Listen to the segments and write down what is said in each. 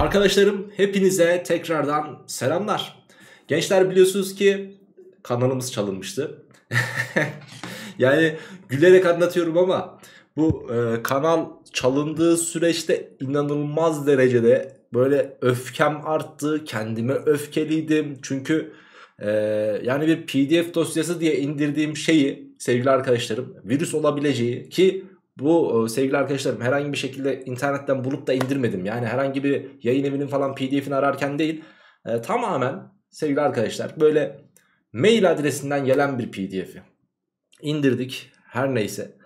Arkadaşlarım hepinize tekrardan selamlar. Gençler biliyorsunuz ki kanalımız çalınmıştı. yani gülerek anlatıyorum ama bu e, kanal çalındığı süreçte inanılmaz derecede böyle öfkem arttı. Kendime öfkeliydim. Çünkü e, yani bir pdf dosyası diye indirdiğim şeyi sevgili arkadaşlarım virüs olabileceği ki bu e, sevgili arkadaşlarım herhangi bir şekilde internetten bulup da indirmedim. Yani herhangi bir yayın evinin falan pdf'ini ararken değil. E, tamamen sevgili arkadaşlar böyle mail adresinden gelen bir pdf'i indirdik. Her neyse.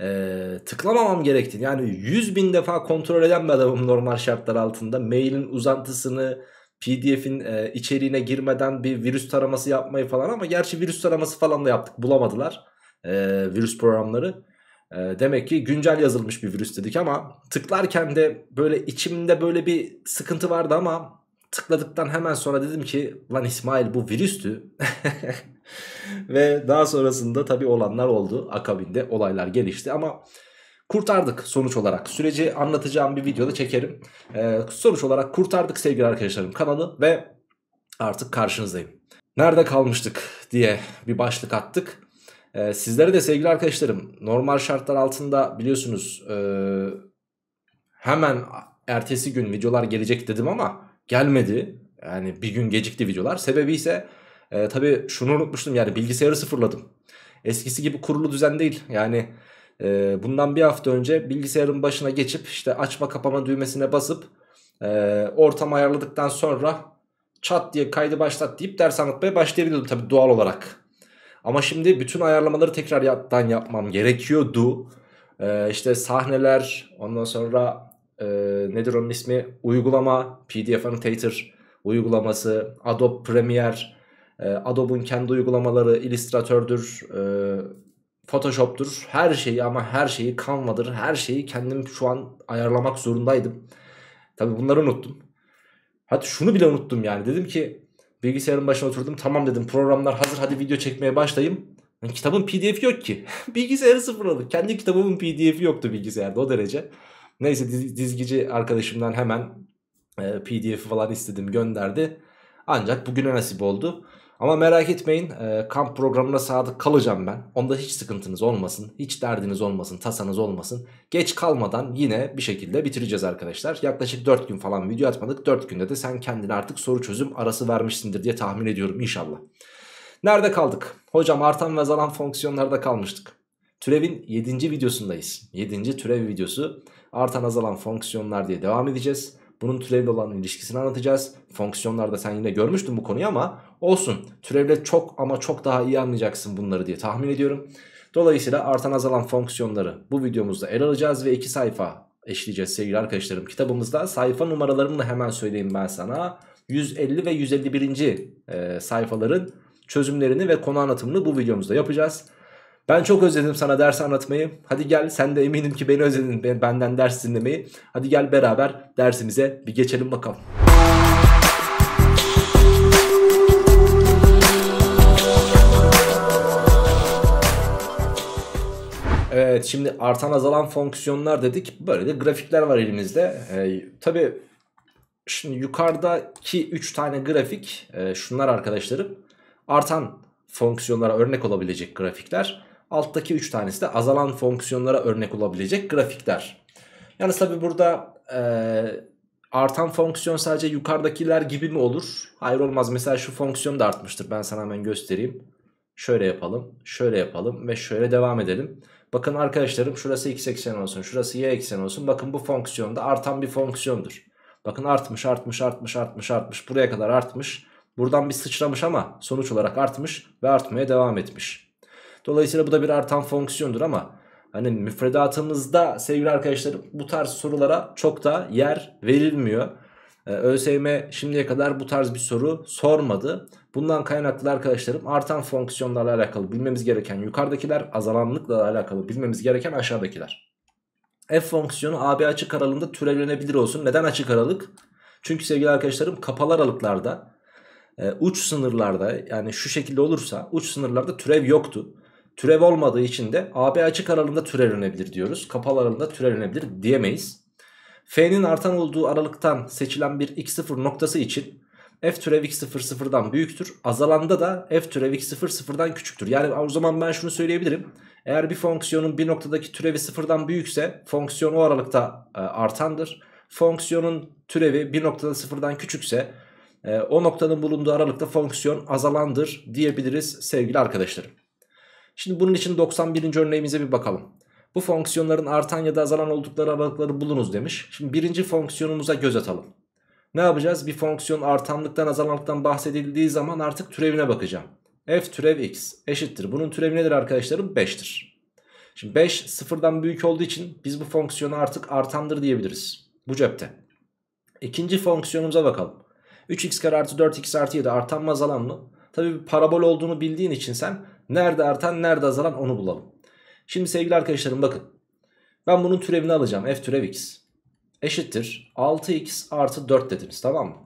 E, tıklamamam gerektiğini yani 100 bin defa kontrol eden bir adamım normal şartlar altında. Mailin uzantısını pdf'in e, içeriğine girmeden bir virüs taraması yapmayı falan ama gerçi virüs taraması falan da yaptık bulamadılar e, virüs programları. E, demek ki güncel yazılmış bir virüs dedik ama tıklarken de böyle içimde böyle bir sıkıntı vardı ama tıkladıktan hemen sonra dedim ki lan İsmail bu virüstü. Ve daha sonrasında tabii olanlar oldu. Akabinde olaylar gelişti ama kurtardık sonuç olarak. Süreci anlatacağım bir videoda çekerim. Ee, sonuç olarak kurtardık sevgili arkadaşlarım kanalı ve artık karşınızdayım. Nerede kalmıştık diye bir başlık attık. Ee, sizlere de sevgili arkadaşlarım normal şartlar altında biliyorsunuz e, hemen ertesi gün videolar gelecek dedim ama gelmedi. Yani bir gün gecikti videolar. Sebebi ise e, tabii şunu unutmuştum yani bilgisayarı sıfırladım. Eskisi gibi kurulu düzen değil. Yani e, bundan bir hafta önce bilgisayarın başına geçip işte açma kapama düğmesine basıp e, ortamı ayarladıktan sonra çat diye kaydı başlat deyip ders anlatmaya başlayabiliyordum tabii doğal olarak. Ama şimdi bütün ayarlamaları tekrar yaptan yapmam gerekiyordu. Ee, işte sahneler ondan sonra e, nedir onun ismi uygulama PDF Annotator uygulaması Adobe Premiere e, Adobe'un kendi uygulamaları Illustrator'dur e, Photoshop'tur her şeyi ama her şeyi Canva'dır her şeyi kendim şu an ayarlamak zorundaydım. Tabi bunları unuttum. Hatta şunu bile unuttum yani dedim ki Bilgisayarın başına oturdum. Tamam dedim programlar hazır hadi video çekmeye başlayayım. Yani kitabın pdf yok ki. Bilgisayarı sıfırladım. Kendi kitabımın pdf'i yoktu bilgisayarda o derece. Neyse diz, dizgici arkadaşımdan hemen e, pdf'i falan istedim gönderdi. Ancak bugüne nasip oldu. Ama merak etmeyin e, kamp programına sadık kalacağım ben. Onda hiç sıkıntınız olmasın. Hiç derdiniz olmasın. Tasanız olmasın. Geç kalmadan yine bir şekilde bitireceğiz arkadaşlar. Yaklaşık 4 gün falan video atmadık. 4 günde de sen kendine artık soru çözüm arası vermişsindir diye tahmin ediyorum inşallah. Nerede kaldık? Hocam artan ve azalan fonksiyonlarda kalmıştık. Türevin 7. videosundayız. 7. türev videosu artan azalan fonksiyonlar diye devam edeceğiz. Bunun türevle olan ilişkisini anlatacağız. Fonksiyonlarda sen yine görmüştün bu konuyu ama olsun. Türevle çok ama çok daha iyi anlayacaksın bunları diye tahmin ediyorum. Dolayısıyla artan azalan fonksiyonları bu videomuzda ele alacağız ve iki sayfa eşleyeceğiz sevgili arkadaşlarım. Kitabımızda sayfa numaralarını da hemen söyleyeyim ben sana. 150 ve 151. E, sayfaların çözümlerini ve konu anlatımını bu videomuzda yapacağız. Ben çok özledim sana ders anlatmayı. Hadi gel sen de eminim ki beni özledin benden ders dinlemeyi. Hadi gel beraber dersimize bir geçelim bakalım. Evet şimdi artan azalan fonksiyonlar dedik. Böyle de grafikler var elimizde. Ee, Tabi şimdi yukarıdaki 3 tane grafik e, şunlar arkadaşlarım. Artan fonksiyonlara örnek olabilecek grafikler. Alttaki 3 tanesi de azalan fonksiyonlara örnek olabilecek grafikler. Yani tabi burada e, artan fonksiyon sadece yukarıdakiler gibi mi olur? Hayır olmaz. Mesela şu fonksiyon da artmıştır. Ben sana hemen göstereyim. Şöyle yapalım, şöyle yapalım ve şöyle devam edelim. Bakın arkadaşlarım şurası x eksen olsun, şurası y eksen olsun. Bakın bu fonksiyon da artan bir fonksiyondur. Bakın artmış, artmış, artmış, artmış, artmış. Buraya kadar artmış. Buradan bir sıçramış ama sonuç olarak artmış ve artmaya devam etmiş. Dolayısıyla bu da bir artan fonksiyondur ama hani müfredatımızda sevgili arkadaşlarım bu tarz sorulara çok da yer verilmiyor. Ee, ÖSYM şimdiye kadar bu tarz bir soru sormadı. Bundan kaynaklı arkadaşlarım artan fonksiyonlarla alakalı bilmemiz gereken yukarıdakiler azalanlıkla alakalı bilmemiz gereken aşağıdakiler. F fonksiyonu AB açık aralığında türevlenebilir olsun. Neden açık aralık? Çünkü sevgili arkadaşlarım kapalı aralıklarda e, uç sınırlarda yani şu şekilde olursa uç sınırlarda türev yoktu. Türev olmadığı için de AB açık aralığında türevlenebilir diyoruz. Kapalı aralığında türevlenebilir diyemeyiz. F'nin artan olduğu aralıktan seçilen bir x0 noktası için f türev x0 sıfırdan büyüktür. Azalanda da f türev x0 sıfırdan küçüktür. Yani o zaman ben şunu söyleyebilirim. Eğer bir fonksiyonun bir noktadaki türevi sıfırdan büyükse fonksiyon o aralıkta e, artandır. Fonksiyonun türevi bir noktada sıfırdan küçükse e, o noktanın bulunduğu aralıkta fonksiyon azalandır diyebiliriz sevgili arkadaşlarım. Şimdi bunun için 91. örneğimize bir bakalım. Bu fonksiyonların artan ya da azalan oldukları aralıkları bulunuz demiş. Şimdi birinci fonksiyonumuza göz atalım. Ne yapacağız? Bir fonksiyon artanlıktan azalanlıktan bahsedildiği zaman artık türevine bakacağım. f türev x eşittir. Bunun türevi nedir arkadaşlarım? 5'tir. Şimdi 5 sıfırdan büyük olduğu için biz bu fonksiyonu artık artandır diyebiliriz. Bu cepte. İkinci fonksiyonumuza bakalım. 3x kare artı 4x artı 7 artan mı azalan mı? Tabii bir parabol olduğunu bildiğin için sen nerede artan nerede azalan onu bulalım. Şimdi sevgili arkadaşlarım bakın. Ben bunun türevini alacağım. f türev x eşittir 6x artı 4 dediniz tamam mı?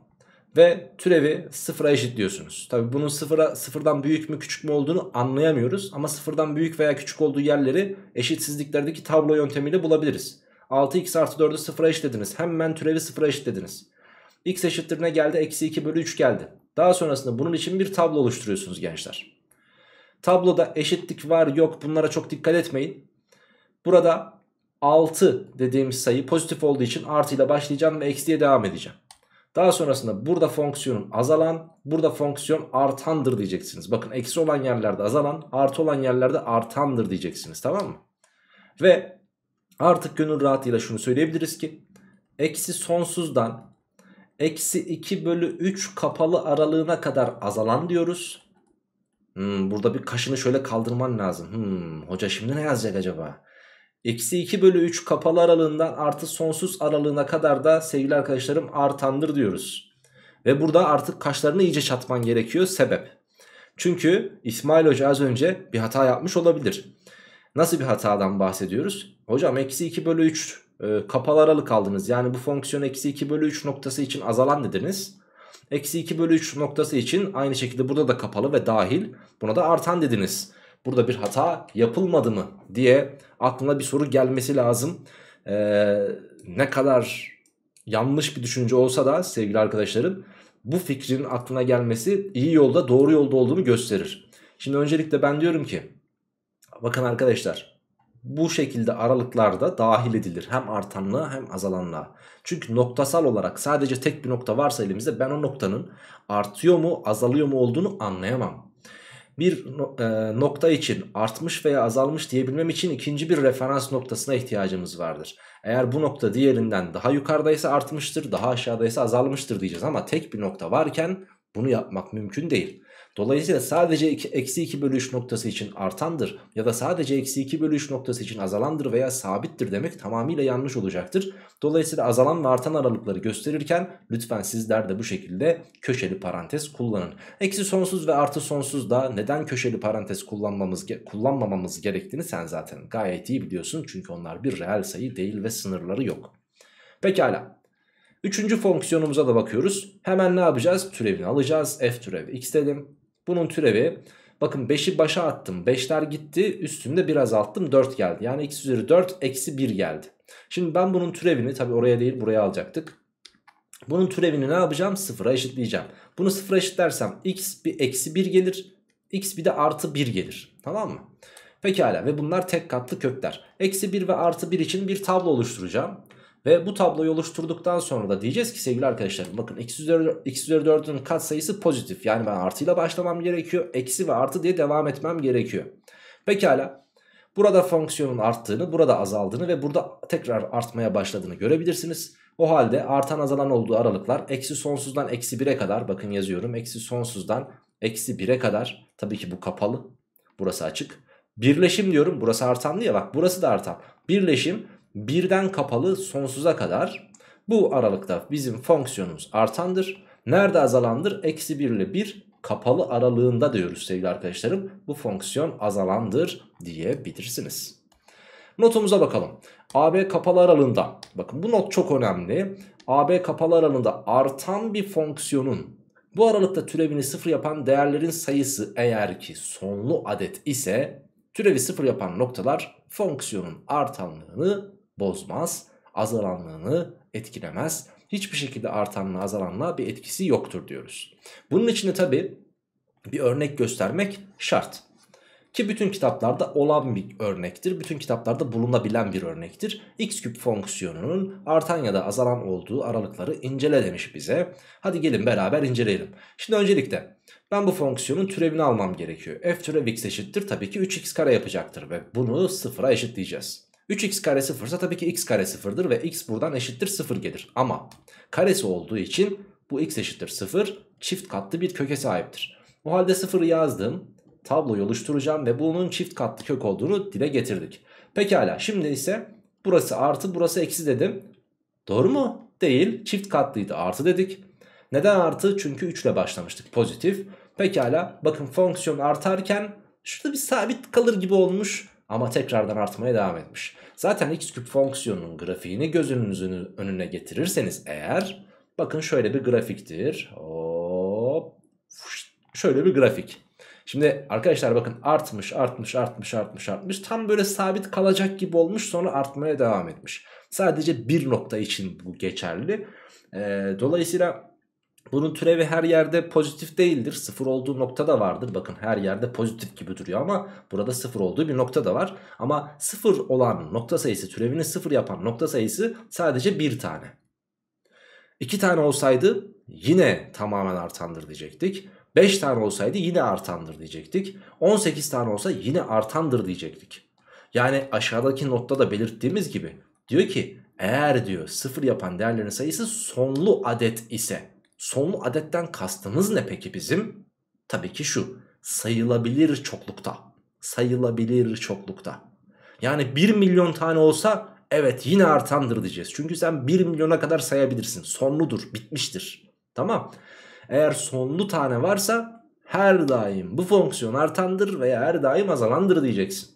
Ve türevi sıfıra eşitliyorsunuz. Tabi bunun sıfıra, sıfırdan büyük mü küçük mü olduğunu anlayamıyoruz. Ama sıfırdan büyük veya küçük olduğu yerleri eşitsizliklerdeki tablo yöntemiyle bulabiliriz. 6x artı 4'ü sıfıra eşitlediniz. Hemen türevi sıfıra eşitlediniz. x eşittir ne geldi? Eksi 2 bölü 3 geldi. Daha sonrasında bunun için bir tablo oluşturuyorsunuz gençler. Tabloda eşitlik var yok bunlara çok dikkat etmeyin. Burada 6 dediğimiz sayı pozitif olduğu için artıyla başlayacağım ve eksiye devam edeceğim. Daha sonrasında burada fonksiyonun azalan, burada fonksiyon artandır diyeceksiniz. Bakın eksi olan yerlerde azalan, artı olan yerlerde artandır diyeceksiniz tamam mı? Ve artık gönül rahatıyla şunu söyleyebiliriz ki eksi sonsuzdan eksi 2 bölü 3 kapalı aralığına kadar azalan diyoruz. Hmm, burada bir kaşını şöyle kaldırman lazım. Hmm, hoca şimdi ne yazacak acaba? Eksi 2 bölü 3 kapalı aralığından artı sonsuz aralığına kadar da sevgili arkadaşlarım artandır diyoruz. Ve burada artık kaşlarını iyice çatman gerekiyor sebep. Çünkü İsmail Hoca az önce bir hata yapmış olabilir. Nasıl bir hatadan bahsediyoruz? Hocam eksi 2 bölü 3 e, kapalı aralık aldınız. Yani bu fonksiyon eksi 2 bölü 3 noktası için azalan dediniz. Eksi 2 bölü 3 noktası için aynı şekilde burada da kapalı ve dahil. Buna da artan dediniz burada bir hata yapılmadı mı diye aklına bir soru gelmesi lazım. Ee, ne kadar yanlış bir düşünce olsa da sevgili arkadaşlarım bu fikrin aklına gelmesi iyi yolda doğru yolda olduğunu gösterir. Şimdi öncelikle ben diyorum ki bakın arkadaşlar bu şekilde aralıklarda dahil edilir hem artanlığa hem azalanlığa. Çünkü noktasal olarak sadece tek bir nokta varsa elimizde ben o noktanın artıyor mu azalıyor mu olduğunu anlayamam bir e, nokta için artmış veya azalmış diyebilmem için ikinci bir referans noktasına ihtiyacımız vardır. Eğer bu nokta diğerinden daha yukarıdaysa artmıştır, daha aşağıdaysa azalmıştır diyeceğiz ama tek bir nokta varken bunu yapmak mümkün değil. Dolayısıyla sadece eksi 2 bölü 3 noktası için artandır ya da sadece eksi 2 bölü 3 noktası için azalandır veya sabittir demek tamamıyla yanlış olacaktır. Dolayısıyla azalan ve artan aralıkları gösterirken lütfen sizler de bu şekilde köşeli parantez kullanın. Eksi sonsuz ve artı sonsuz da neden köşeli parantez kullanmamız, kullanmamamız gerektiğini sen zaten gayet iyi biliyorsun. Çünkü onlar bir reel sayı değil ve sınırları yok. Pekala. Üçüncü fonksiyonumuza da bakıyoruz. Hemen ne yapacağız? Türevini alacağız. F türevi x dedim. Bunun türevi bakın 5'i başa attım. 5'ler gitti üstünde biraz azalttım 4 geldi. Yani x üzeri 4 eksi 1 geldi. Şimdi ben bunun türevini tabi oraya değil buraya alacaktık. Bunun türevini ne yapacağım? Sıfıra eşitleyeceğim. Bunu sıfıra eşitlersem x bir eksi 1 gelir. x bir de artı 1 gelir. Tamam mı? Pekala ve bunlar tek katlı kökler. Eksi 1 ve artı 1 için bir tablo oluşturacağım. Ve bu tabloyu oluşturduktan sonra da diyeceğiz ki sevgili arkadaşlarım bakın x üzeri, x üzeri 4'ün katsayısı pozitif. Yani ben artıyla başlamam gerekiyor. Eksi ve artı diye devam etmem gerekiyor. Pekala. Burada fonksiyonun arttığını, burada azaldığını ve burada tekrar artmaya başladığını görebilirsiniz. O halde artan azalan olduğu aralıklar eksi sonsuzdan eksi 1'e kadar bakın yazıyorum. Eksi sonsuzdan eksi 1'e kadar tabii ki bu kapalı. Burası açık. Birleşim diyorum burası artanlı ya bak burası da artan. Birleşim birden kapalı sonsuza kadar bu aralıkta bizim fonksiyonumuz artandır. Nerede azalandır? Eksi 1 ile 1 kapalı aralığında diyoruz sevgili arkadaşlarım. Bu fonksiyon azalandır diyebilirsiniz. Notumuza bakalım. AB kapalı aralığında bakın bu not çok önemli. AB kapalı aralığında artan bir fonksiyonun bu aralıkta türevini sıfır yapan değerlerin sayısı eğer ki sonlu adet ise türevi sıfır yapan noktalar fonksiyonun artanlığını bozmaz. azalanlığını etkilemez. Hiçbir şekilde artanla azalanlığa bir etkisi yoktur diyoruz. Bunun için de tabi bir örnek göstermek şart. Ki bütün kitaplarda olan bir örnektir. Bütün kitaplarda bulunabilen bir örnektir. x küp fonksiyonunun artan ya da azalan olduğu aralıkları incele demiş bize. Hadi gelin beraber inceleyelim. Şimdi öncelikle ben bu fonksiyonun türevini almam gerekiyor. f türev x eşittir tabii ki 3x kare yapacaktır ve bunu sıfıra eşitleyeceğiz. 3x kare sıfırsa tabii ki x kare sıfırdır ve x buradan eşittir sıfır gelir. Ama karesi olduğu için bu x eşittir sıfır çift katlı bir köke sahiptir. O halde sıfırı yazdım tabloyu oluşturacağım ve bunun çift katlı kök olduğunu dile getirdik. Pekala şimdi ise burası artı burası eksi dedim. Doğru mu? Değil çift katlıydı artı dedik. Neden artı? Çünkü 3 ile başlamıştık pozitif. Pekala bakın fonksiyon artarken şurada bir sabit kalır gibi olmuş ama tekrardan artmaya devam etmiş. Zaten x küp fonksiyonunun grafiğini gözünüzün önüne getirirseniz eğer bakın şöyle bir grafiktir. Hop. Şöyle bir grafik. Şimdi arkadaşlar bakın artmış artmış artmış artmış artmış tam böyle sabit kalacak gibi olmuş sonra artmaya devam etmiş. Sadece bir nokta için bu geçerli. Ee, dolayısıyla bunun türevi her yerde pozitif değildir. Sıfır olduğu nokta da vardır. Bakın her yerde pozitif gibi duruyor ama burada sıfır olduğu bir nokta da var. Ama sıfır olan nokta sayısı türevini sıfır yapan nokta sayısı sadece bir tane. İki tane olsaydı yine tamamen artandır diyecektik. 5 tane olsaydı yine artandır diyecektik. 18 tane olsa yine artandır diyecektik. Yani aşağıdaki notta da belirttiğimiz gibi diyor ki eğer diyor sıfır yapan değerlerin sayısı sonlu adet ise sonlu adetten kastımız ne peki bizim? Tabii ki şu sayılabilir çoklukta sayılabilir çoklukta. Yani 1 milyon tane olsa evet yine artandır diyeceğiz. Çünkü sen 1 milyona kadar sayabilirsin sonludur bitmiştir tamam eğer sonlu tane varsa her daim bu fonksiyon artandır veya her daim azalandır diyeceksin.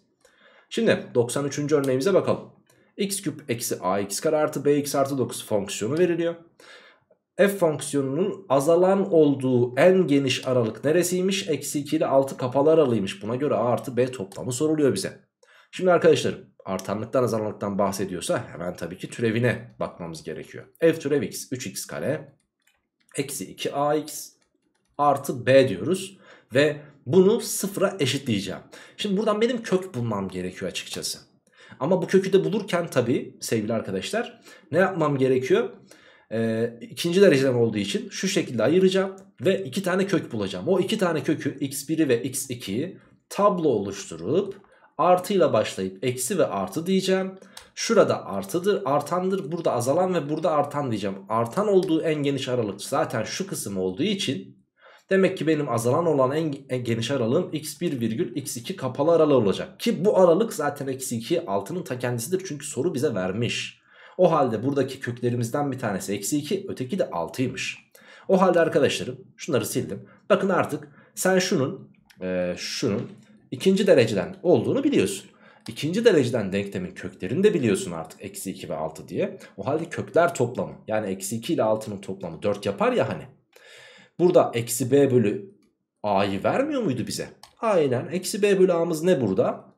Şimdi 93. örneğimize bakalım. x küp eksi ax kare artı bx artı 9 fonksiyonu veriliyor. F fonksiyonunun azalan olduğu en geniş aralık neresiymiş? Eksi 2 ile 6 kapalı aralığıymış. Buna göre a artı b toplamı soruluyor bize. Şimdi arkadaşlarım artanlıktan azalanlıktan bahsediyorsa hemen tabii ki türevine bakmamız gerekiyor. f türev x 3x kare eksi 2ax artı b diyoruz. Ve bunu sıfıra eşitleyeceğim. Şimdi buradan benim kök bulmam gerekiyor açıkçası. Ama bu kökü de bulurken tabii sevgili arkadaşlar ne yapmam gerekiyor? Ee, ikinci dereceden olduğu için şu şekilde ayıracağım ve iki tane kök bulacağım. O iki tane kökü x1'i ve x2'yi tablo oluşturup artıyla başlayıp eksi ve artı diyeceğim. Şurada artıdır, artandır, burada azalan ve burada artan diyeceğim. Artan olduğu en geniş aralık zaten şu kısım olduğu için demek ki benim azalan olan en, en geniş aralığım x1 virgül x2 kapalı aralığı olacak. Ki bu aralık zaten eksi 2 altının ta kendisidir çünkü soru bize vermiş. O halde buradaki köklerimizden bir tanesi eksi 2 öteki de 6'ymış. O halde arkadaşlarım şunları sildim. Bakın artık sen şunun e, şunun ikinci dereceden olduğunu biliyorsun. İkinci dereceden denklemin köklerini de biliyorsun artık eksi 2 ve 6 diye. O halde kökler toplamı yani eksi 2 ile 6'nın toplamı 4 yapar ya hani. Burada eksi b bölü a'yı vermiyor muydu bize? Aynen eksi b bölü a'mız ne burada?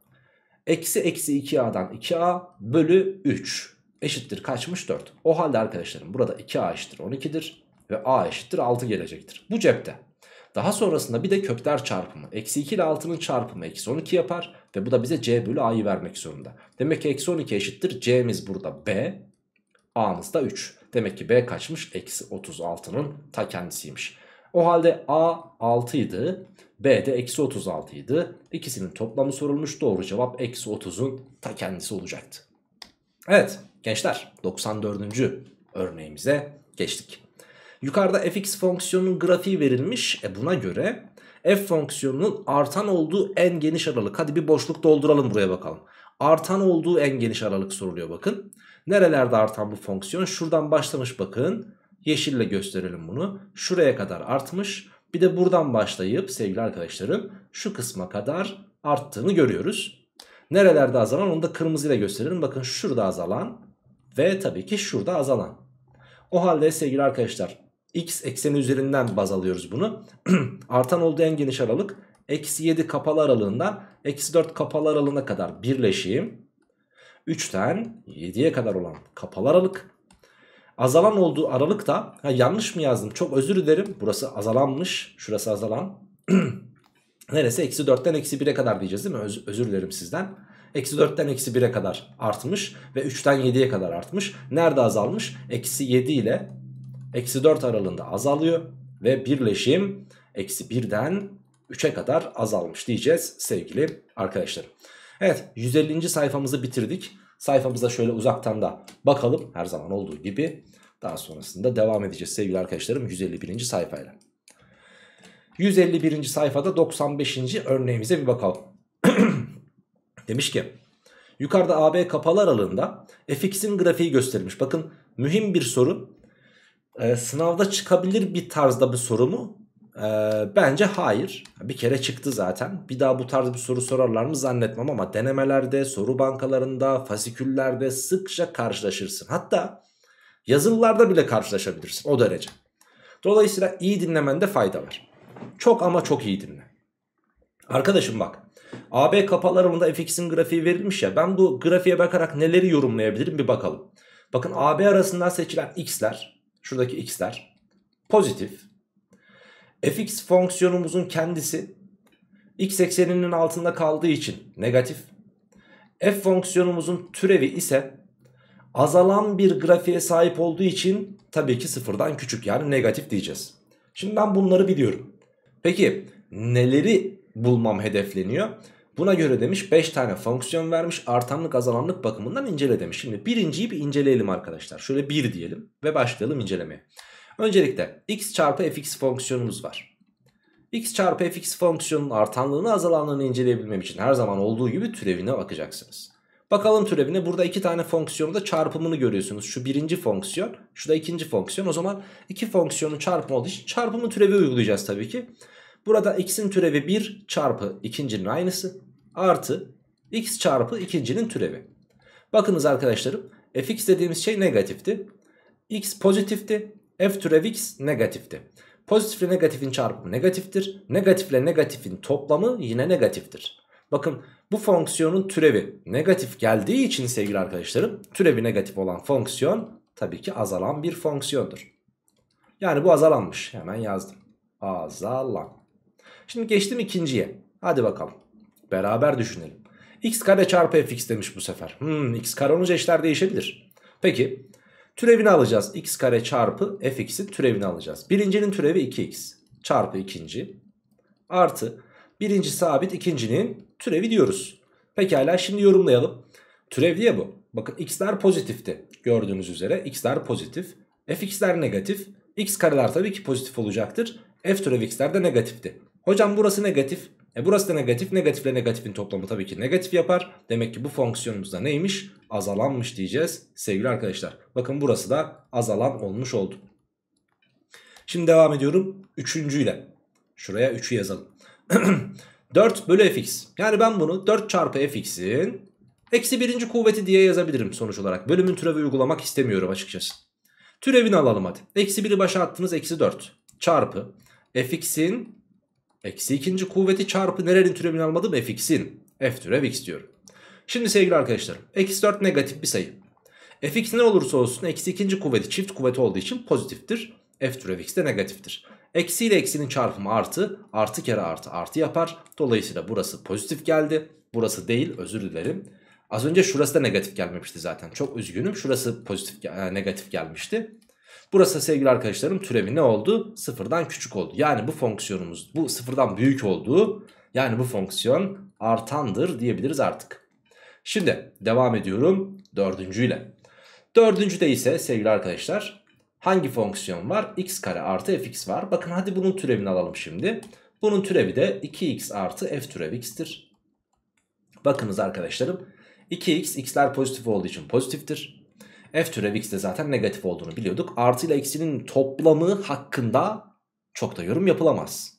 Eksi eksi 2a'dan 2a bölü 3 eşittir kaçmış 4. O halde arkadaşlarım burada 2a eşittir 12'dir ve a eşittir 6 gelecektir. Bu cepte. Daha sonrasında bir de kökler çarpımı. Eksi 2 ile 6'nın çarpımı eksi 12 yapar. Ve bu da bize c bölü a'yı vermek zorunda. Demek ki eksi 12 eşittir. c'miz burada b. a'mız da 3. Demek ki b kaçmış? Eksi 36'nın ta kendisiymiş. O halde a 6 idi. B de eksi 36 idi. İkisinin toplamı sorulmuş. Doğru cevap eksi 30'un ta kendisi olacaktı. Evet gençler 94. örneğimize geçtik. Yukarıda fx fonksiyonunun grafiği verilmiş. E buna göre f fonksiyonunun artan olduğu en geniş aralık. Hadi bir boşluk dolduralım buraya bakalım. Artan olduğu en geniş aralık soruluyor bakın. Nerelerde artan bu fonksiyon? Şuradan başlamış bakın. Yeşille gösterelim bunu. Şuraya kadar artmış. Bir de buradan başlayıp sevgili arkadaşlarım şu kısma kadar arttığını görüyoruz. Nerelerde azalan onu da kırmızıyla gösterelim. Bakın şurada azalan ve tabii ki şurada azalan. O halde sevgili arkadaşlar x ekseni üzerinden baz alıyoruz bunu. Artan olduğu en geniş aralık eksi 7 kapalı aralığından eksi 4 kapalı aralığına kadar birleşeyim. 3'ten 7'ye kadar olan kapalı aralık. Azalan olduğu aralık da ha, yanlış mı yazdım çok özür dilerim. Burası azalanmış şurası azalan. Neresi? Eksi 4'ten eksi 1'e kadar diyeceğiz değil mi? Öz, özür dilerim sizden. Eksi 4'ten eksi 1'e kadar artmış ve 3'ten 7'ye kadar artmış. Nerede azalmış? Eksi 7 ile eksi 4 aralığında azalıyor ve birleşim eksi 1'den 3'e kadar azalmış diyeceğiz sevgili arkadaşlar. Evet 150. sayfamızı bitirdik. Sayfamıza şöyle uzaktan da bakalım her zaman olduğu gibi. Daha sonrasında devam edeceğiz sevgili arkadaşlarım 151. sayfayla. 151. sayfada 95. örneğimize bir bakalım. Demiş ki yukarıda AB kapalı aralığında fx'in grafiği gösterilmiş. Bakın mühim bir soru. Ee, sınavda çıkabilir bir tarzda bir soru mu? Ee, bence hayır. Bir kere çıktı zaten. Bir daha bu tarz bir soru sorarlar mı zannetmem ama denemelerde, soru bankalarında, fasiküllerde sıkça karşılaşırsın. Hatta yazılılarda bile karşılaşabilirsin o derece. Dolayısıyla iyi dinlemende fayda var. Çok ama çok iyi dinle. Arkadaşım bak. AB kapalarında fx'in grafiği verilmiş ya. Ben bu grafiğe bakarak neleri yorumlayabilirim bir bakalım. Bakın AB arasından seçilen x'ler. Şuradaki x'ler. Pozitif. fx fonksiyonumuzun kendisi x ekseninin altında kaldığı için negatif. f fonksiyonumuzun türevi ise azalan bir grafiğe sahip olduğu için tabii ki sıfırdan küçük yani negatif diyeceğiz. Şimdi ben bunları biliyorum. Peki neleri bulmam hedefleniyor? Buna göre demiş 5 tane fonksiyon vermiş artanlık azalanlık bakımından incele demiş. Şimdi birinciyi bir inceleyelim arkadaşlar. Şöyle 1 diyelim ve başlayalım incelemeye. Öncelikle x çarpı fx fonksiyonumuz var. x çarpı fx fonksiyonun artanlığını azalanlığını inceleyebilmem için her zaman olduğu gibi türevine bakacaksınız. Bakalım türevine burada iki tane fonksiyonu da çarpımını görüyorsunuz. Şu birinci fonksiyon, şu da ikinci fonksiyon. O zaman iki fonksiyonun çarpımı olduğu için çarpımı türevi uygulayacağız tabii ki. Burada x'in türevi 1 çarpı ikincinin aynısı artı x çarpı ikincinin türevi. Bakınız arkadaşlarım fx dediğimiz şey negatifti. x pozitifti. f türev x negatifti. Pozitifle negatifin çarpımı negatiftir. Negatifle negatifin toplamı yine negatiftir. Bakın bu fonksiyonun türevi negatif geldiği için sevgili arkadaşlarım türevi negatif olan fonksiyon tabii ki azalan bir fonksiyondur. Yani bu azalanmış. Hemen yazdım. Azalan. Şimdi geçtim ikinciye. Hadi bakalım. Beraber düşünelim. x kare çarpı fx demiş bu sefer. Hmm, x kare olunca eşler değişebilir. Peki türevini alacağız. x kare çarpı fx'in türevini alacağız. Birincinin türevi 2x çarpı ikinci artı birinci sabit ikincinin türevi diyoruz. Pekala şimdi yorumlayalım. Türev diye bu. Bakın x'ler pozitifti. Gördüğünüz üzere x'ler pozitif. fx'ler negatif. x kareler tabii ki pozitif olacaktır. f türev x'ler de negatifti. Hocam burası negatif. E burası da negatif. Negatifle negatifin toplamı tabii ki negatif yapar. Demek ki bu fonksiyonumuz da neymiş? Azalanmış diyeceğiz sevgili arkadaşlar. Bakın burası da azalan olmuş oldu. Şimdi devam ediyorum. Üçüncüyle. Şuraya 3'ü yazalım. 4 bölü fx. Yani ben bunu 4 çarpı fx'in eksi birinci kuvveti diye yazabilirim sonuç olarak. Bölümün türevi uygulamak istemiyorum açıkçası. Türevini alalım hadi. Eksi 1'i başa attınız eksi 4 çarpı fx'in Eksi ikinci kuvveti çarpı nerenin türevini almadım? fx'in. f türev x diyorum. Şimdi sevgili arkadaşlarım. Eksi 4 negatif bir sayı. fx ne olursa olsun eksi ikinci kuvveti çift kuvveti olduğu için pozitiftir. f türev x de negatiftir. Eksi ile eksinin çarpımı artı. Artı kere artı artı yapar. Dolayısıyla burası pozitif geldi. Burası değil özür dilerim. Az önce şurası da negatif gelmemişti zaten. Çok üzgünüm. Şurası pozitif e, negatif gelmişti. Burası sevgili arkadaşlarım türevi ne oldu? Sıfırdan küçük oldu. Yani bu fonksiyonumuz bu sıfırdan büyük olduğu yani bu fonksiyon artandır diyebiliriz artık. Şimdi devam ediyorum dördüncüyle. Dördüncüde ise sevgili arkadaşlar hangi fonksiyon var? x kare artı fx var. Bakın hadi bunun türevini alalım şimdi. Bunun türevi de 2x artı f türev x'tir. Bakınız arkadaşlarım 2x x'ler pozitif olduğu için pozitiftir f türev x de zaten negatif olduğunu biliyorduk. Artı ile eksinin toplamı hakkında çok da yorum yapılamaz.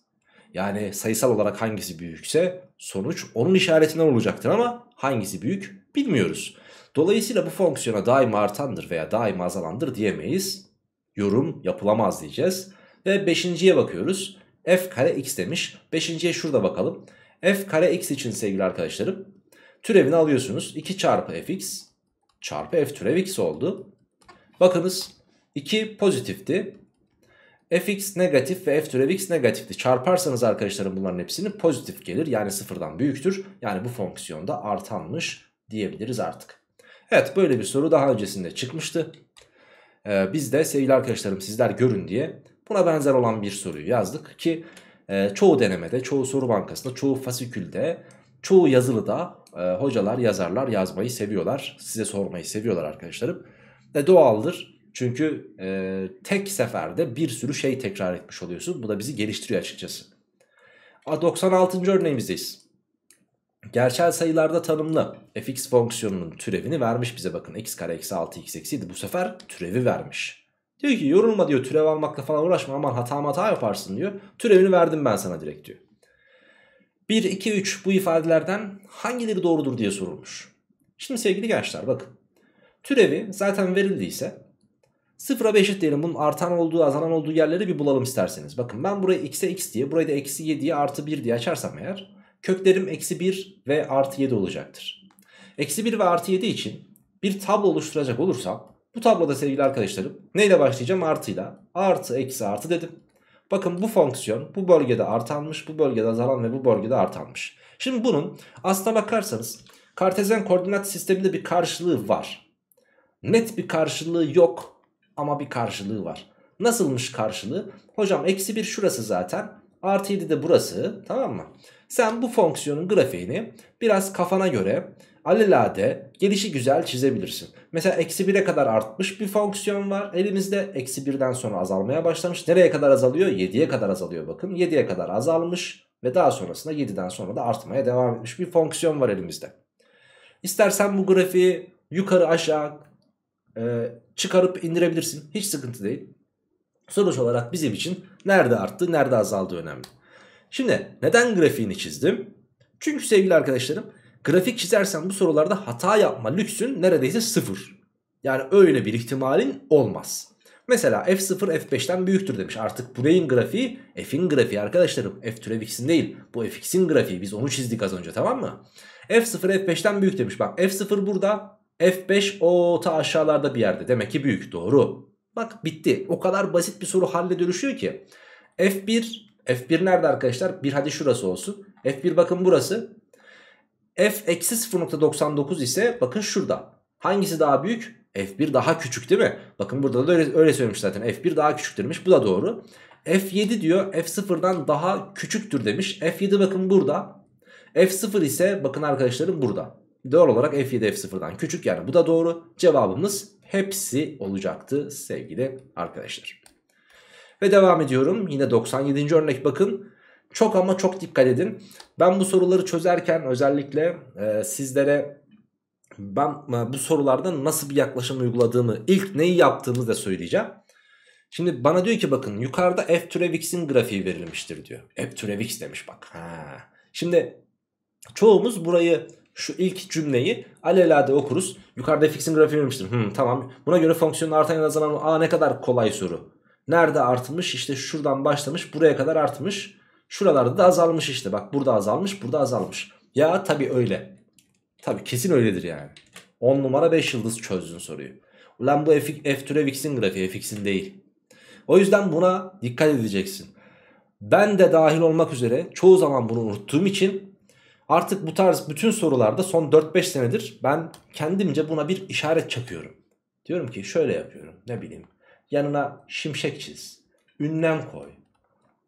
Yani sayısal olarak hangisi büyükse sonuç onun işaretinden olacaktır ama hangisi büyük bilmiyoruz. Dolayısıyla bu fonksiyona daima artandır veya daima azalandır diyemeyiz. Yorum yapılamaz diyeceğiz. Ve beşinciye bakıyoruz. f kare x demiş. Beşinciye şurada bakalım. f kare x için sevgili arkadaşlarım türevini alıyorsunuz. 2 çarpı fx çarpı f türev x oldu. Bakınız 2 pozitifti. fx negatif ve f türev x negatifti. Çarparsanız arkadaşlarım bunların hepsini pozitif gelir. Yani sıfırdan büyüktür. Yani bu fonksiyonda artanmış diyebiliriz artık. Evet böyle bir soru daha öncesinde çıkmıştı. Ee, biz de sevgili arkadaşlarım sizler görün diye buna benzer olan bir soruyu yazdık ki e, çoğu denemede, çoğu soru bankasında, çoğu fasikülde, çoğu yazılıda e, hocalar, yazarlar yazmayı seviyorlar. Size sormayı seviyorlar arkadaşlarım. E, doğaldır. Çünkü e, tek seferde bir sürü şey tekrar etmiş oluyorsun. Bu da bizi geliştiriyor açıkçası. 96. örneğimizdeyiz. Gerçel sayılarda tanımlı fx fonksiyonunun türevini vermiş bize bakın. x kare eksi 6 x eksi 7 bu sefer türevi vermiş. Diyor ki yorulma diyor türev almakla falan uğraşma aman hata hata yaparsın diyor. Türevini verdim ben sana direkt diyor. 1, 2, 3 bu ifadelerden hangileri doğrudur diye sorulmuş. Şimdi sevgili gençler bakın. Türevi zaten verildiyse 0'a 5 diyelim bunun artan olduğu azalan olduğu yerleri bir bulalım isterseniz. Bakın ben burayı x'e x diye burayı da eksi 7'ye artı 1 diye açarsam eğer köklerim eksi 1 ve artı 7 olacaktır. Eksi 1 ve artı 7 için bir tablo oluşturacak olursam bu tabloda sevgili arkadaşlarım neyle başlayacağım? Artıyla. Artı eksi artı dedim. Bakın bu fonksiyon bu bölgede artanmış, bu bölgede azalan ve bu bölgede artanmış. Şimdi bunun aslına bakarsanız kartezyen koordinat sisteminde bir karşılığı var. Net bir karşılığı yok ama bir karşılığı var. Nasılmış karşılığı? Hocam eksi 1 şurası zaten artı 7 de burası tamam mı? Sen bu fonksiyonun grafiğini biraz kafana göre alelade gelişi güzel çizebilirsin. Mesela eksi 1'e kadar artmış bir fonksiyon var elimizde. Eksi 1'den sonra azalmaya başlamış. Nereye kadar azalıyor? 7'ye kadar azalıyor bakın. 7'ye kadar azalmış ve daha sonrasında 7'den sonra da artmaya devam etmiş bir fonksiyon var elimizde. İstersen bu grafiği yukarı aşağı e, çıkarıp indirebilirsin. Hiç sıkıntı değil. Sonuç olarak bizim için nerede arttı nerede azaldı önemli. Şimdi neden grafiğini çizdim? Çünkü sevgili arkadaşlarım grafik çizersen bu sorularda hata yapma lüksün neredeyse sıfır. Yani öyle bir ihtimalin olmaz. Mesela f0 f5'ten büyüktür demiş. Artık bu neyin grafiği? F'in grafiği arkadaşlarım. F türev x'in değil. Bu fx'in grafiği. Biz onu çizdik az önce tamam mı? f0 f5'ten büyük demiş. Bak f0 burada. F5 o ta aşağılarda bir yerde. Demek ki büyük. Doğru. Bak bitti. O kadar basit bir soru halle dönüşüyor ki. F1 F1 nerede arkadaşlar? Bir hadi şurası olsun. F1 bakın burası. F eksi 0.99 ise bakın şurada. Hangisi daha büyük? F1 daha küçük değil mi? Bakın burada da öyle, öyle söylemiş zaten. F1 daha küçük demiş. Bu da doğru. F7 diyor F0'dan daha küçüktür demiş. F7 bakın burada. F0 ise bakın arkadaşlarım burada. Doğal olarak F7 F0'dan küçük yani bu da doğru. Cevabımız hepsi olacaktı sevgili arkadaşlar. Ve devam ediyorum. Yine 97. örnek bakın. Çok ama çok dikkat edin. Ben bu soruları çözerken özellikle e, sizlere ben e, bu sorularda nasıl bir yaklaşım uyguladığımı, ilk neyi yaptığımı da söyleyeceğim. Şimdi bana diyor ki bakın yukarıda f türev x'in grafiği verilmiştir diyor. f türev x demiş bak. Ha. Şimdi çoğumuz burayı şu ilk cümleyi alelade okuruz. Yukarıda fx'in grafiği verilmiştir. Hmm, tamam. Buna göre fonksiyonun artan ya da azalan aa ne kadar kolay soru. Nerede artmış? İşte şuradan başlamış buraya kadar artmış. Şuralarda da azalmış işte. Bak burada azalmış burada azalmış. Ya tabii öyle. Tabii kesin öyledir yani. 10 numara 5 yıldız çözdün soruyu. Ulan bu f, f türev x'in grafiği fx'in değil. O yüzden buna dikkat edeceksin. Ben de dahil olmak üzere çoğu zaman bunu unuttuğum için artık bu tarz bütün sorularda son 4-5 senedir ben kendimce buna bir işaret çakıyorum. Diyorum ki şöyle yapıyorum ne bileyim yanına şimşek çiz, ünlem koy,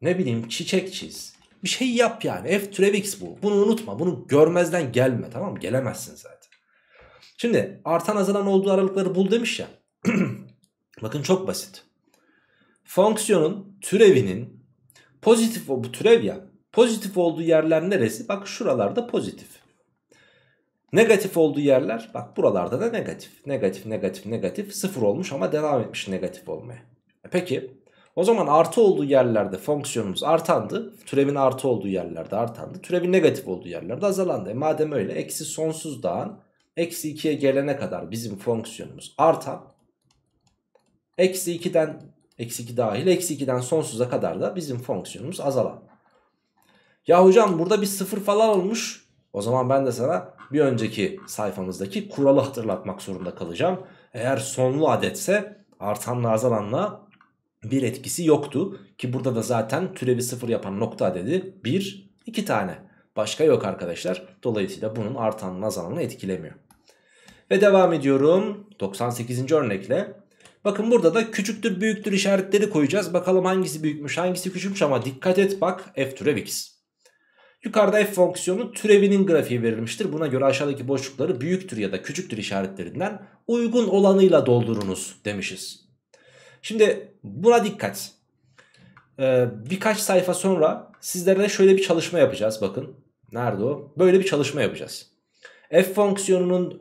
ne bileyim çiçek çiz. Bir şey yap yani. F türev x bu. Bunu unutma. Bunu görmezden gelme tamam mı? Gelemezsin zaten. Şimdi artan azalan olduğu aralıkları bul demiş ya. Bakın çok basit. Fonksiyonun türevinin pozitif bu türev ya. Pozitif olduğu yerler neresi? Bak şuralarda pozitif. Negatif olduğu yerler bak buralarda da negatif. Negatif negatif negatif sıfır olmuş ama devam etmiş negatif olmaya. E peki o zaman artı olduğu yerlerde fonksiyonumuz artandı. Türevin artı olduğu yerlerde artandı. Türevin negatif olduğu yerlerde azalandı. E madem öyle eksi sonsuz dağın eksi 2'ye gelene kadar bizim fonksiyonumuz artan. Eksi 2'den eksi 2 dahil eksi 2'den sonsuza kadar da bizim fonksiyonumuz azalan. Ya hocam burada bir sıfır falan olmuş. O zaman ben de sana bir önceki sayfamızdaki kuralı hatırlatmak zorunda kalacağım. Eğer sonlu adetse artanla azalanla bir etkisi yoktu. Ki burada da zaten türevi sıfır yapan nokta adedi 1, 2 tane. Başka yok arkadaşlar. Dolayısıyla bunun artanla azalanla etkilemiyor. Ve devam ediyorum 98. örnekle. Bakın burada da küçüktür büyüktür işaretleri koyacağız. Bakalım hangisi büyükmüş hangisi küçükmüş ama dikkat et bak f türev x. Yukarıda f fonksiyonu türevinin grafiği verilmiştir. Buna göre aşağıdaki boşlukları büyüktür ya da küçüktür işaretlerinden uygun olanıyla doldurunuz demişiz. Şimdi buna dikkat. Ee, birkaç sayfa sonra sizlere şöyle bir çalışma yapacağız bakın. Nerede o? Böyle bir çalışma yapacağız. F fonksiyonunun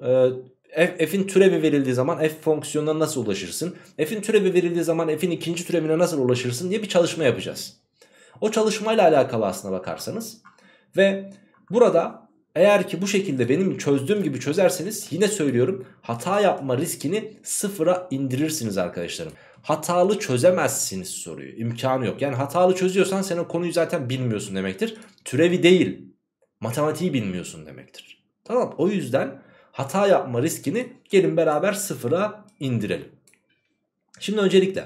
e, f'in türevi verildiği zaman f fonksiyonuna nasıl ulaşırsın? F'in türevi verildiği zaman f'in ikinci türevine nasıl ulaşırsın diye bir çalışma yapacağız. O çalışmayla alakalı aslına bakarsanız ve burada eğer ki bu şekilde benim çözdüğüm gibi çözerseniz yine söylüyorum hata yapma riskini sıfıra indirirsiniz arkadaşlarım. Hatalı çözemezsiniz soruyu imkanı yok. Yani hatalı çözüyorsan sen o konuyu zaten bilmiyorsun demektir. Türevi değil matematiği bilmiyorsun demektir. Tamam o yüzden hata yapma riskini gelin beraber sıfıra indirelim. Şimdi öncelikle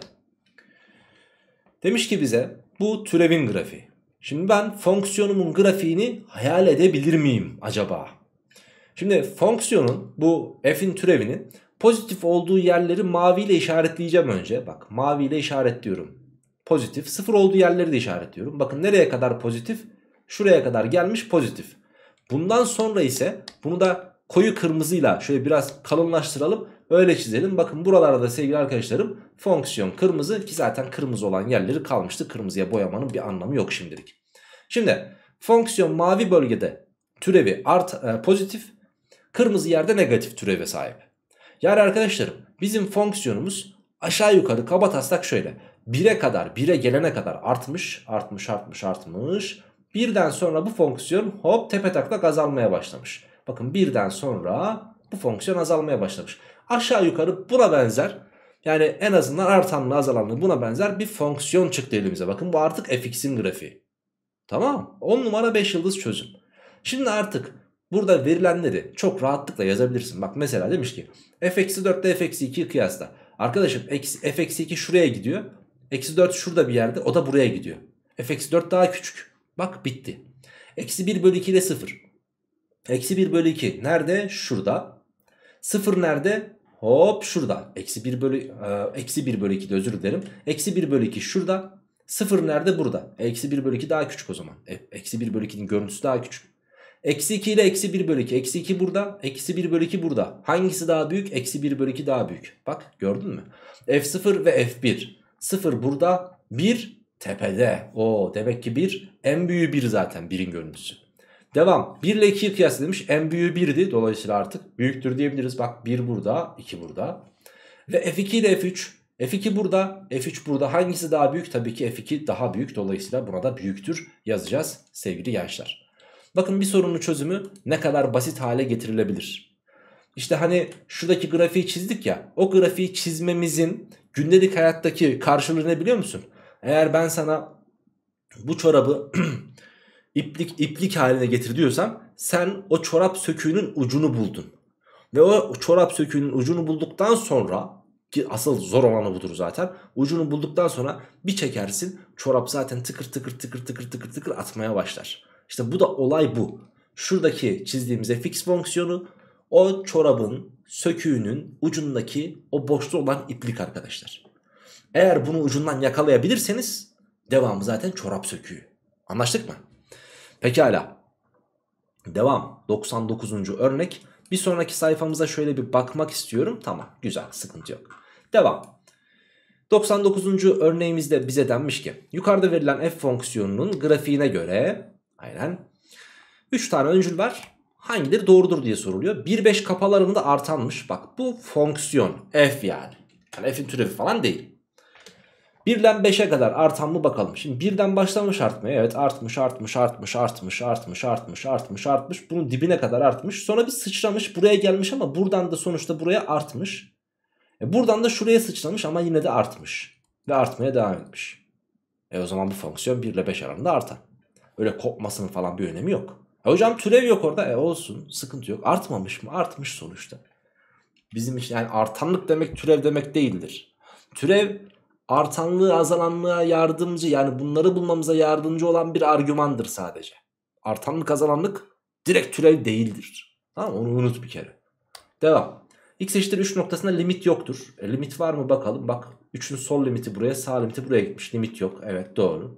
demiş ki bize bu türevin grafiği. Şimdi ben fonksiyonumun grafiğini hayal edebilir miyim acaba? Şimdi fonksiyonun bu f'in türevini pozitif olduğu yerleri maviyle işaretleyeceğim önce. Bak maviyle işaretliyorum. Pozitif. Sıfır olduğu yerleri de işaretliyorum. Bakın nereye kadar pozitif? Şuraya kadar gelmiş pozitif. Bundan sonra ise bunu da koyu kırmızıyla şöyle biraz kalınlaştıralım. Öyle çizelim. Bakın buralarda sevgili arkadaşlarım fonksiyon kırmızı ki zaten kırmızı olan yerleri kalmıştı. Kırmızıya boyamanın bir anlamı yok şimdilik. Şimdi fonksiyon mavi bölgede türevi art, e, pozitif kırmızı yerde negatif türeve sahip. Yani arkadaşlarım bizim fonksiyonumuz aşağı yukarı kaba taslak şöyle. 1'e kadar 1'e gelene kadar artmış artmış artmış artmış. Birden sonra bu fonksiyon hop tepe taklak azalmaya başlamış. Bakın birden sonra bu fonksiyon azalmaya başlamış. Aşağı yukarı buna benzer yani en azından artanlı azalanlı buna benzer bir fonksiyon çıktı elimize. Bakın bu artık fx'in grafiği. Tamam 10 numara 5 yıldız çözüm. Şimdi artık burada verilenleri çok rahatlıkla yazabilirsin. Bak mesela demiş ki f-4 ile f-2'yi kıyasla. Arkadaşım f-2 şuraya gidiyor. Eksi 4 şurada bir yerde o da buraya gidiyor. f-4 daha küçük. Bak bitti. Eksi 1 bölü 2 ile 0. Eksi 1 bölü 2 nerede? Şurada. 0 nerede? Hop şurada. Eksi 1 bölü, e, eksi 1 bölü 2 de özür dilerim. Eksi 1 bölü 2 şurada. 0 nerede? Burada. Eksi 1 bölü 2 daha küçük o zaman. E, eksi 1 bölü 2'nin görüntüsü daha küçük. Eksi 2 ile eksi 1 bölü 2. Eksi 2 burada. Eksi 1 bölü 2 burada. Hangisi daha büyük? Eksi 1 bölü 2 daha büyük. Bak gördün mü? F0 ve F1. 0 burada. 1 tepede. O demek ki 1 en büyüğü 1 zaten 1'in görüntüsü. Devam. 1 ile 2'yi kıyasla demiş. En büyüğü 1'di. Dolayısıyla artık büyüktür diyebiliriz. Bak 1 burada, 2 burada. Ve F2 ile F3. F2 burada, F3 burada. Hangisi daha büyük? Tabii ki F2 daha büyük. Dolayısıyla buna da büyüktür yazacağız sevgili gençler. Bakın bir sorunun çözümü ne kadar basit hale getirilebilir. İşte hani şuradaki grafiği çizdik ya. O grafiği çizmemizin gündelik hayattaki karşılığı ne biliyor musun? Eğer ben sana bu çorabı iplik iplik haline getir diyorsam sen o çorap söküğünün ucunu buldun. Ve o çorap söküğünün ucunu bulduktan sonra ki asıl zor olanı budur zaten. Ucunu bulduktan sonra bir çekersin çorap zaten tıkır tıkır tıkır tıkır tıkır tıkır atmaya başlar. İşte bu da olay bu. Şuradaki çizdiğimiz fx fonksiyonu o çorabın söküğünün ucundaki o boşta olan iplik arkadaşlar. Eğer bunu ucundan yakalayabilirseniz devamı zaten çorap söküğü. Anlaştık mı? Pekala. Devam. 99. örnek. Bir sonraki sayfamıza şöyle bir bakmak istiyorum. Tamam güzel sıkıntı yok. Devam. 99. örneğimizde bize denmiş ki yukarıda verilen f fonksiyonunun grafiğine göre Aynen. 3 tane öncül var. Hangileri doğrudur diye soruluyor. 1-5 kapalarını da artanmış. Bak bu fonksiyon. F yani. yani F'in türevi falan değil. 1'den 5'e kadar artan mı bakalım. Şimdi 1'den başlamış artmaya. Evet artmış, artmış, artmış, artmış, artmış, artmış, artmış, artmış. Bunun dibine kadar artmış. Sonra bir sıçramış buraya gelmiş ama buradan da sonuçta buraya artmış. E buradan da şuraya sıçramış ama yine de artmış. Ve artmaya devam etmiş. E o zaman bu fonksiyon 1 ile 5 arasında artan. Öyle kopmasının falan bir önemi yok. E hocam türev yok orada. E olsun sıkıntı yok. Artmamış mı? Artmış sonuçta. Bizim için yani artanlık demek türev demek değildir. Türev artanlığı azalanlığa yardımcı yani bunları bulmamıza yardımcı olan bir argümandır sadece. Artanlık azalanlık direkt türev değildir. Tamam onu unut bir kere. Devam. X eşittir 3 noktasında limit yoktur. E, limit var mı bakalım. Bak 3'ün sol limiti buraya sağ limiti buraya gitmiş. Limit yok. Evet doğru.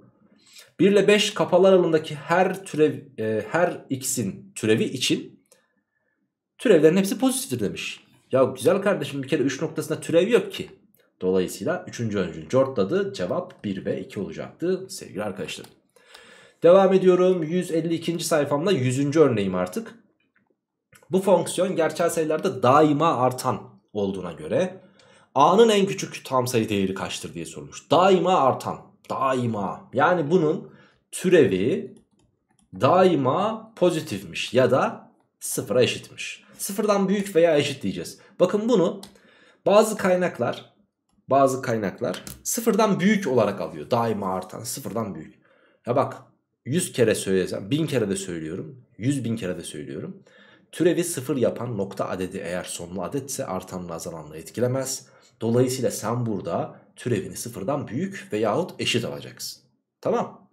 1 ile 5 kapalı aralığındaki her türev e, her x'in türevi için türevlerin hepsi pozitiftir demiş. Ya güzel kardeşim bir kere 3 noktasında türev yok ki. Dolayısıyla 3. öncül cortladı. Cevap 1 ve 2 olacaktı sevgili arkadaşlarım. Devam ediyorum. 152. sayfamda 100. örneğim artık. Bu fonksiyon gerçel sayılarda daima artan olduğuna göre a'nın en küçük tam sayı değeri kaçtır diye sormuş. Daima artan. Daima. Yani bunun türevi daima pozitifmiş ya da sıfıra eşitmiş. Sıfırdan büyük veya eşit diyeceğiz. Bakın bunu bazı kaynaklar bazı kaynaklar sıfırdan büyük olarak alıyor. Daima artan sıfırdan büyük. Ya bak 100 kere söylesem 1000 kere de söylüyorum 100 bin kere de söylüyorum. Türevi sıfır yapan nokta adedi eğer sonlu adetse artanla azalanla etkilemez. Dolayısıyla sen burada türevini sıfırdan büyük veyahut eşit alacaksın. Tamam.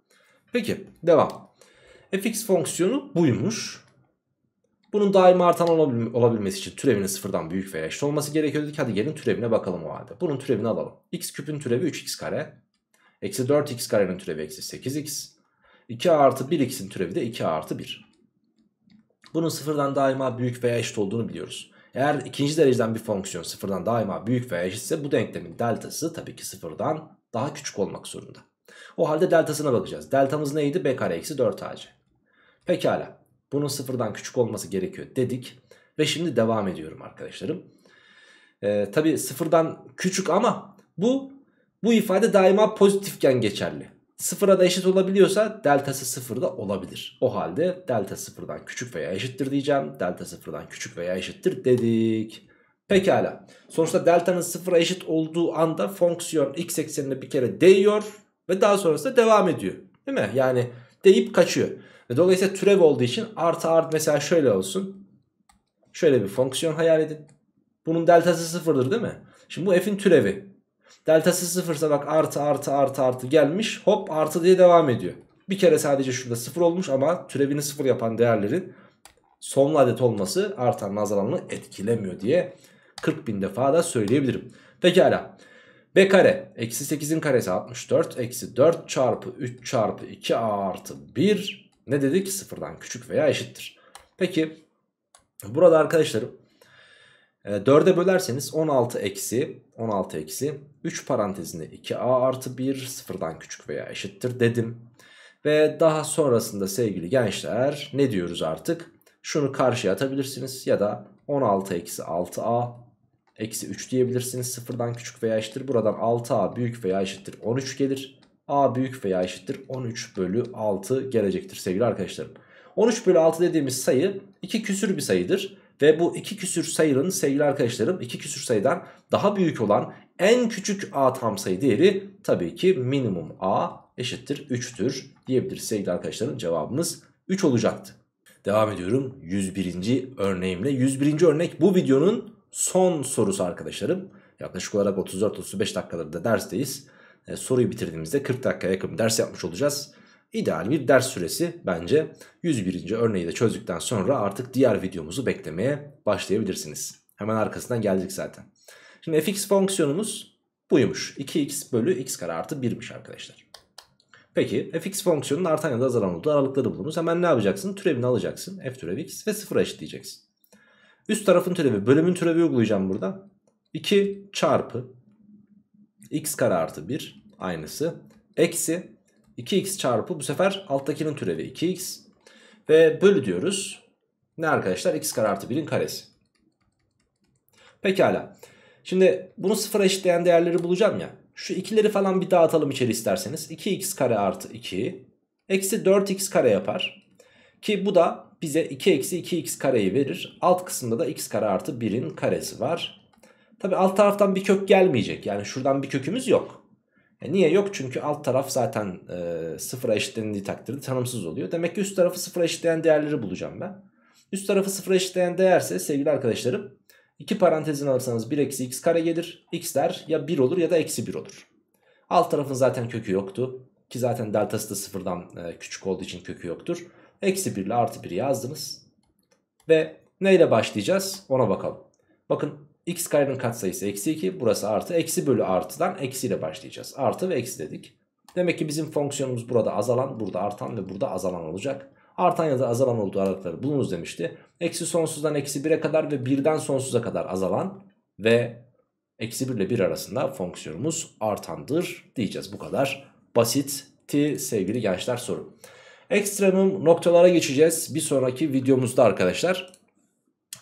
Peki devam. fx fonksiyonu buymuş. Bunun daima artan olabilmesi için türevinin sıfırdan büyük veya eşit olması gerekiyor dedik. Hadi gelin türevine bakalım o halde. Bunun türevini alalım. x küpün türevi 3x kare. Eksi 4x karenin türevi eksi 8x. 2a artı 1x'in türevi de 2a artı 1. Bunun sıfırdan daima büyük veya eşit olduğunu biliyoruz. Eğer ikinci dereceden bir fonksiyon sıfırdan daima büyük veya eşitse bu denklemin deltası tabii ki sıfırdan daha küçük olmak zorunda. O halde deltasına bakacağız. Deltamız neydi? b kare eksi 4ac. Pekala. Bunun sıfırdan küçük olması gerekiyor dedik. Ve şimdi devam ediyorum arkadaşlarım. Ee, tabii sıfırdan küçük ama bu bu ifade daima pozitifken geçerli sıfıra da eşit olabiliyorsa deltası sıfırda olabilir. O halde delta sıfırdan küçük veya eşittir diyeceğim. Delta sıfırdan küçük veya eşittir dedik. Pekala. Sonuçta deltanın sıfıra eşit olduğu anda fonksiyon x eksenine bir kere değiyor ve daha sonrasında devam ediyor. Değil mi? Yani deyip kaçıyor. Ve dolayısıyla türev olduğu için artı artı mesela şöyle olsun. Şöyle bir fonksiyon hayal edin. Bunun deltası sıfırdır değil mi? Şimdi bu f'in türevi. Deltası sıfırsa bak artı artı artı artı gelmiş hop artı diye devam ediyor. Bir kere sadece şurada sıfır olmuş ama türevini sıfır yapan değerlerin sonlu adet olması artan azalanını etkilemiyor diye 40 bin defa da söyleyebilirim. Pekala. B kare eksi 8'in karesi 64 eksi 4 çarpı 3 çarpı 2 a artı 1 ne dedik sıfırdan küçük veya eşittir. Peki burada arkadaşlarım 4'e bölerseniz 16 eksi 16 eksi 3 parantezinde 2a artı 1 sıfırdan küçük veya eşittir dedim. Ve daha sonrasında sevgili gençler ne diyoruz artık? Şunu karşıya atabilirsiniz ya da 16 eksi 6a eksi 3 diyebilirsiniz. Sıfırdan küçük veya eşittir. Buradan 6a büyük veya eşittir 13 gelir. a büyük veya eşittir 13 bölü 6 gelecektir sevgili arkadaşlarım. 13 bölü 6 dediğimiz sayı 2 küsür bir sayıdır. Ve bu iki küsür sayının sevgili arkadaşlarım iki küsür sayıdan daha büyük olan en küçük a tam sayı değeri tabii ki minimum a eşittir 3'tür diyebiliriz sevgili arkadaşlarım. Cevabımız 3 olacaktı. Devam ediyorum 101. örneğimle. 101. örnek bu videonun son sorusu arkadaşlarım. Yaklaşık olarak 34-35 dakikadır da dersteyiz. E, soruyu bitirdiğimizde 40 dakikaya yakın ders yapmış olacağız ideal bir ders süresi bence 101. örneği de çözdükten sonra artık diğer videomuzu beklemeye başlayabilirsiniz. Hemen arkasından geldik zaten. Şimdi fx fonksiyonumuz buymuş. 2x bölü x kare artı 1'miş arkadaşlar. Peki fx fonksiyonun artan ya da azalan olduğu aralıkları bulunuz. Hemen ne yapacaksın? Türevini alacaksın. f türevi x ve 0'a eşitleyeceksin. Üst tarafın türevi bölümün türevi uygulayacağım burada. 2 çarpı x kare artı 1 aynısı. Eksi 2x çarpı bu sefer alttakinin türevi 2x. Ve bölü diyoruz. Ne arkadaşlar? x kare artı 1'in karesi. Pekala. Şimdi bunu sıfıra eşitleyen değerleri bulacağım ya. Şu ikileri falan bir dağıtalım içeri isterseniz. 2x kare artı 2. Eksi 4x kare yapar. Ki bu da bize 2 eksi 2x kareyi verir. Alt kısımda da x kare artı 1'in karesi var. Tabi alt taraftan bir kök gelmeyecek. Yani şuradan bir kökümüz yok. E niye yok? Çünkü alt taraf zaten e, sıfıra eşitlendiği takdirde tanımsız oluyor. Demek ki üst tarafı sıfıra eşitleyen değerleri bulacağım ben. Üst tarafı sıfıra eşitleyen değerse sevgili arkadaşlarım iki parantezin alırsanız 1 eksi x kare gelir. x'ler ya 1 olur ya da eksi 1 olur. Alt tarafın zaten kökü yoktu. Ki zaten deltası da sıfırdan e, küçük olduğu için kökü yoktur. Eksi 1 ile artı 1 yazdınız. Ve neyle başlayacağız ona bakalım. Bakın x karenin katsayısı eksi 2 burası artı. Eksi bölü artıdan eksiyle başlayacağız. Artı ve eksi dedik. Demek ki bizim fonksiyonumuz burada azalan, burada artan ve burada azalan olacak. Artan ya da azalan olduğu aralıkları bulunuz demişti. Eksi sonsuzdan eksi 1'e kadar ve 1'den sonsuza kadar azalan ve eksi 1 ile 1 arasında fonksiyonumuz artandır diyeceğiz. Bu kadar basitti sevgili gençler soru. Ekstremum noktalara geçeceğiz bir sonraki videomuzda arkadaşlar.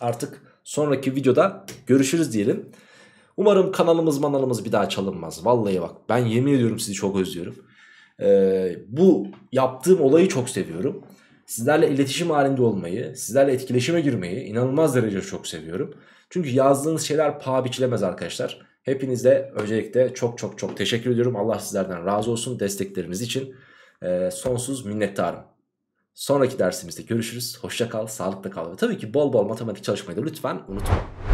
Artık sonraki videoda görüşürüz diyelim. Umarım kanalımız manalımız bir daha çalınmaz. Vallahi bak ben yemin ediyorum sizi çok özlüyorum. Ee, bu yaptığım olayı çok seviyorum. Sizlerle iletişim halinde olmayı, sizlerle etkileşime girmeyi inanılmaz derece çok seviyorum. Çünkü yazdığınız şeyler paha biçilemez arkadaşlar. Hepinize öncelikle çok çok çok teşekkür ediyorum. Allah sizlerden razı olsun destekleriniz için. Ee, sonsuz minnettarım. Sonraki dersimizde görüşürüz. Hoşça kal, sağlıkla kal ve tabii ki bol bol matematik çalışmayı da lütfen unutmayın.